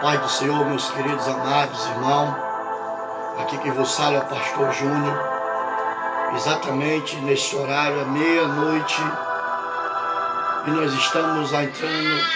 paz do Senhor, meus queridos amados irmãos. Aqui que vos fala é o pastor Júnior. Exatamente neste horário, à meia-noite. E nós estamos entrando